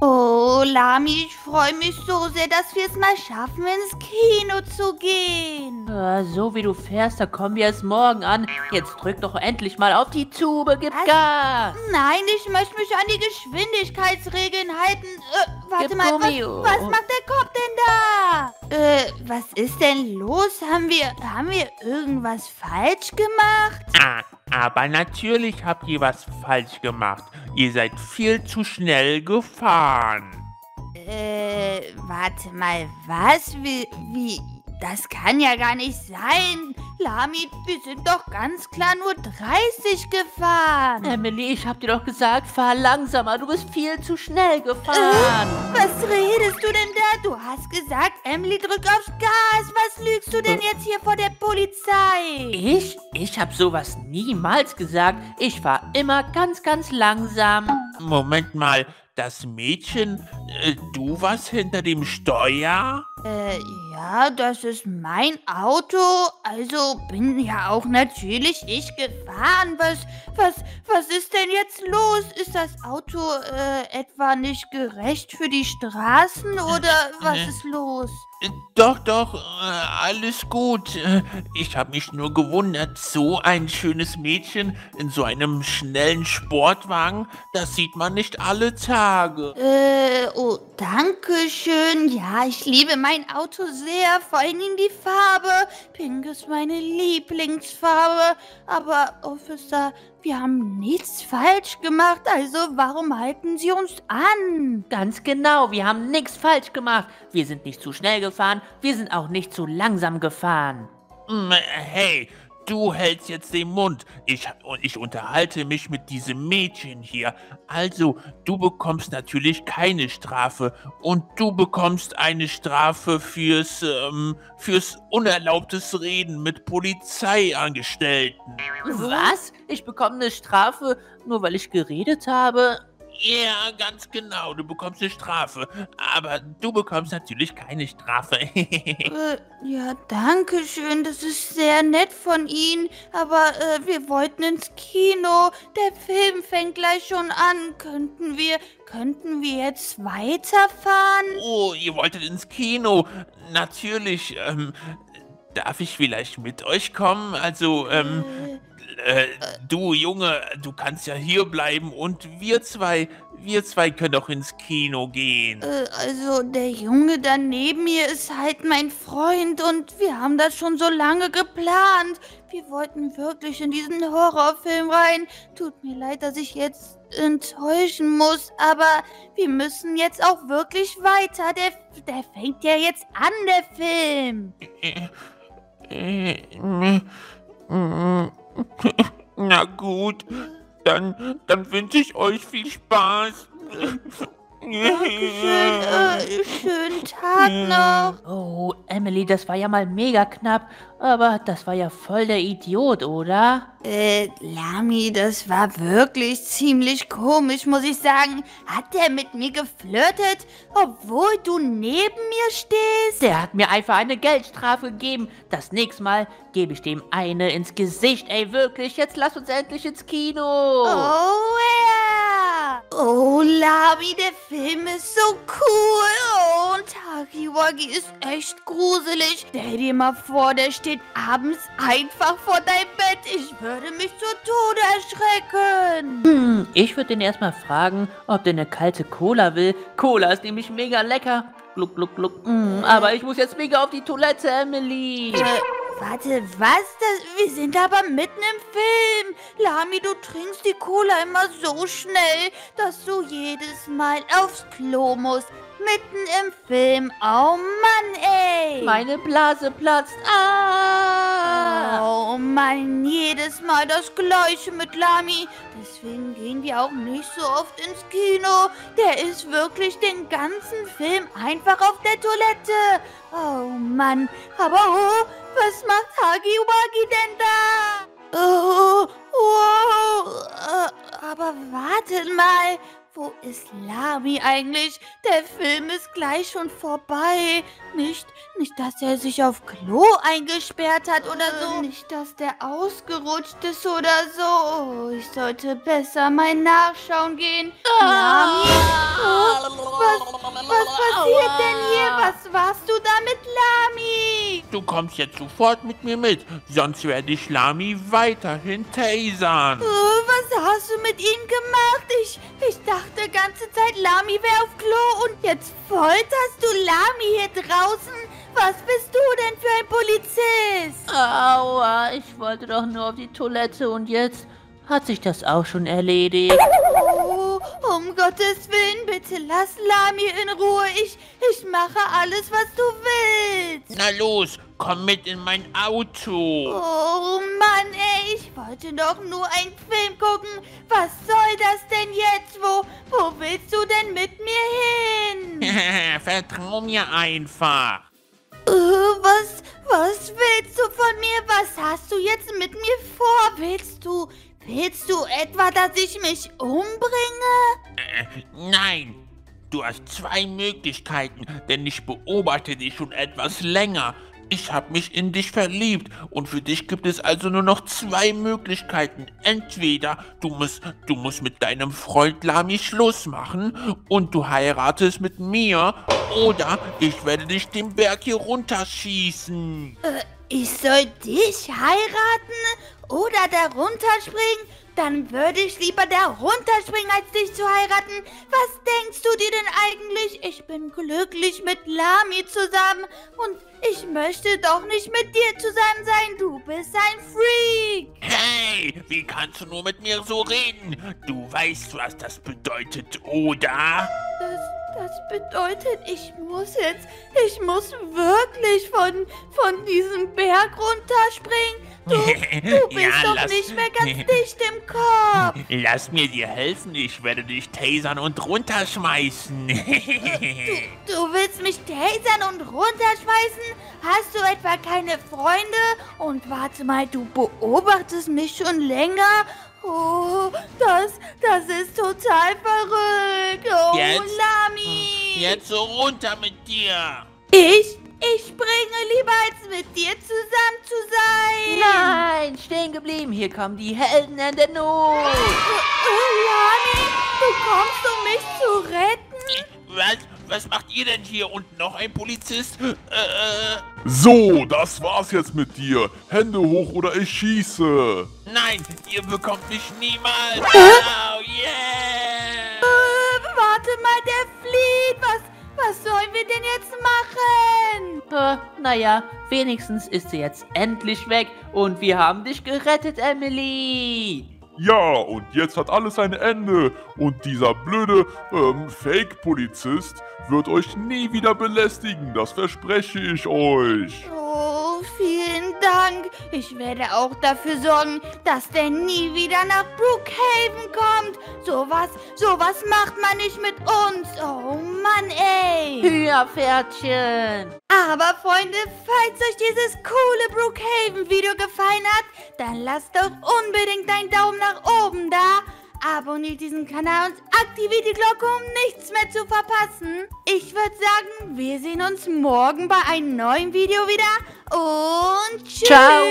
Oh, Lami, ich freue mich so sehr, dass wir es mal schaffen, ins Kino zu gehen. Äh, so wie du fährst, da kommen wir erst morgen an. Jetzt drück doch endlich mal auf die Tube, gib Was? Gas. Nein, ich möchte mich an die Geschwindigkeitsregeln halten. Äh, warte Gib mal, was, was macht der Kopf denn da? Äh, was ist denn los? Haben wir, haben wir irgendwas falsch gemacht? Ah, aber natürlich habt ihr was falsch gemacht. Ihr seid viel zu schnell gefahren. Äh, warte mal, was? Wie, wie? Das kann ja gar nicht sein. Lami, wir sind doch ganz klar nur 30 gefahren. Emily, ich hab dir doch gesagt, fahr langsamer. Du bist viel zu schnell gefahren. Was redest du denn da? Du hast gesagt, Emily, drück aufs Gas. Was lügst du denn jetzt hier vor der Polizei? Ich? Ich hab sowas niemals gesagt. Ich fahr immer ganz, ganz langsam. Moment mal, das Mädchen, äh, du warst hinter dem Steuer? Äh, ja, das ist mein Auto. Also bin ja auch natürlich ich gefahren. Was, was, was ist denn jetzt los? Ist das Auto äh, etwa nicht gerecht für die Straßen oder was äh. ist los? Doch, doch, äh, alles gut. Ich habe mich nur gewundert, so ein schönes Mädchen in so einem schnellen Sportwagen, das sieht man nicht alle Tage. Äh, oh, danke schön. Ja, ich liebe mein Auto sehr, vor allem die Farbe. Pink ist meine Lieblingsfarbe. Aber, Officer, wir haben nichts falsch gemacht, also warum halten Sie uns an? Ganz genau, wir haben nichts falsch gemacht. Wir sind nicht zu schnell gefahren, wir sind auch nicht zu langsam gefahren. Mm, Hey, du hältst jetzt den Mund. Ich, ich unterhalte mich mit diesem Mädchen hier. Also, du bekommst natürlich keine Strafe. Und du bekommst eine Strafe fürs, ähm, fürs unerlaubtes Reden mit Polizeiangestellten. Was? Ich bekomme eine Strafe, nur weil ich geredet habe? Ja, ganz genau. Du bekommst eine Strafe. Aber du bekommst natürlich keine Strafe. Äh, ja, danke schön, das ist sehr nett von Ihnen, aber äh, wir wollten ins Kino. Der Film fängt gleich schon an. Könnten wir, könnten wir jetzt weiterfahren? Oh, ihr wolltet ins Kino. Natürlich. Ähm, darf ich vielleicht mit euch kommen? Also, ähm, äh, du Junge, du kannst ja hier bleiben und wir zwei, wir zwei können doch ins Kino gehen. Äh, also der Junge da neben mir ist halt mein Freund und wir haben das schon so lange geplant. Wir wollten wirklich in diesen Horrorfilm rein. Tut mir leid, dass ich jetzt enttäuschen muss, aber wir müssen jetzt auch wirklich weiter. Der, der fängt ja jetzt an, der Film. Na gut, dann, dann wünsche ich euch viel Spaß. Dankeschön, äh, schönen Tag noch. Oh, Emily, das war ja mal mega knapp, aber das war ja voll der Idiot, oder? Äh, Lami, das war wirklich ziemlich komisch, muss ich sagen. Hat der mit mir geflirtet, obwohl du neben mir stehst? Der hat mir einfach eine Geldstrafe gegeben. Das nächste Mal gebe ich dem eine ins Gesicht. Ey, wirklich, jetzt lass uns endlich ins Kino. Oh ja! Oh, Lami, der Film ist so cool. Oh, und Taki Wagi ist echt gruselig. Stell dir mal vor, der steht abends einfach vor deinem Bett. Ich würde mich zu Tode erschrecken. Hm, ich würde den erstmal fragen, ob der eine kalte Cola will. Cola ist nämlich mega lecker. Gluck, gluck, gluck. Mm, aber ich muss jetzt mega auf die Toilette, Emily. Warte, was? Das, wir sind aber mitten im Film. Lami, du trinkst die Cola immer so schnell, dass du jedes Mal aufs Klo musst. Mitten im Film. Oh Mann, ey. Meine Blase platzt. Ah! Oh Mann, jedes Mal das Gleiche mit Lami. Deswegen gehen wir auch nicht so oft ins Kino. Der ist wirklich den ganzen Film einfach auf der Toilette. Oh Mann, aber oh, was macht Hagi Wagi denn da? Oh, wow. Äh, aber wartet mal. Wo ist Lami eigentlich? Der Film ist gleich schon vorbei. Nicht, nicht, dass er sich auf Klo eingesperrt hat oder so. Äh, nicht, dass der ausgerutscht ist oder so. Oh, ich sollte besser mal nachschauen gehen. Lami? Was, was passiert denn hier? Was warst du da mit Lami? Du kommst jetzt sofort mit mir mit, sonst werde ich Lami weiterhin tasern. Äh hast du mit ihm gemacht? Ich, ich dachte ganze Zeit, Lami wäre auf Klo und jetzt folterst du Lami hier draußen? Was bist du denn für ein Polizist? Aua, ich wollte doch nur auf die Toilette und jetzt hat sich das auch schon erledigt. Oh, um Gottes Willen, bitte lass Lami in Ruhe. Ich, ich mache alles, was du willst. Na los, komm mit in mein Auto. Oh Mann, ey, ich wollte doch nur einen Film gucken. Was soll das denn jetzt? Wo, wo willst du denn mit mir hin? Vertrau mir einfach. Äh, was, was willst du von mir? Was hast du jetzt mit mir vor? Willst du, willst du etwa, dass ich mich umbringe? Äh, nein, du hast zwei Möglichkeiten, denn ich beobachte dich schon etwas länger. Ich habe mich in dich verliebt und für dich gibt es also nur noch zwei Möglichkeiten. Entweder du musst, du musst mit deinem Freund Lami Schluss machen und du heiratest mit mir oder ich werde dich den Berg hier runterschießen. Äh, ich soll dich heiraten oder da runterspringen? Dann würde ich lieber da runterspringen, als dich zu heiraten. Was denkst du dir denn eigentlich? Ich bin glücklich mit Lami zusammen und ich möchte doch nicht mit dir zusammen sein. Du bist ein Freak. Hey, wie kannst du nur mit mir so reden? Du weißt, was das bedeutet, oder? Das, das bedeutet, ich muss jetzt, ich muss wirklich von, von diesem Berg runterspringen. Du, du bist Ja, doch nicht mehr ganz dicht im Kopf. Lass mir dir helfen, ich werde dich tasern und runterschmeißen. Du willst mich tasern und runterschmeißen? Hast du etwa keine Freunde? Und warte mal, du beobachtest mich schon länger? Oh, das, das ist total verrückt. Oh, Jetzt? Lami. Jetzt so runter mit dir. Ich? Ich springe lieber, als mit dir zusammen zu sein. Nein, stehen geblieben. Hier kommen die Helden in der Not. Oh, Lami, du kommst, um mich zu retten? Was? Was macht ihr denn hier? Und noch ein Polizist? Äh, äh, So, das war's jetzt mit dir. Hände hoch oder ich schieße. nein, ihr bekommt mich niemals. Oh, yeah. Äh, warte mal, der flieht. Was, was sollen wir denn jetzt machen? Äh, naja, wenigstens ist sie jetzt endlich weg und wir haben dich gerettet, Emily. Ja, und jetzt hat alles ein Ende. Und dieser blöde ähm, Fake-Polizist wird euch nie wieder belästigen. Das verspreche ich euch. Oh, vielen Dank. Ich werde auch dafür sorgen, dass der nie wieder nach Brookhaven kommt. Sowas, sowas macht man nicht mit uns. Oh Mann, ey. Hühnerpferdchen. Aber Freunde, falls euch dieses coole Brookhaven-Video gefallen hat, dann lasst doch unbedingt einen Daumen nach oben da. Abonniert diesen Kanal und aktiviert die Glocke, um nichts mehr zu verpassen. Ich würde sagen, wir sehen uns morgen bei einem neuen Video wieder. Und tschüss. Ciao.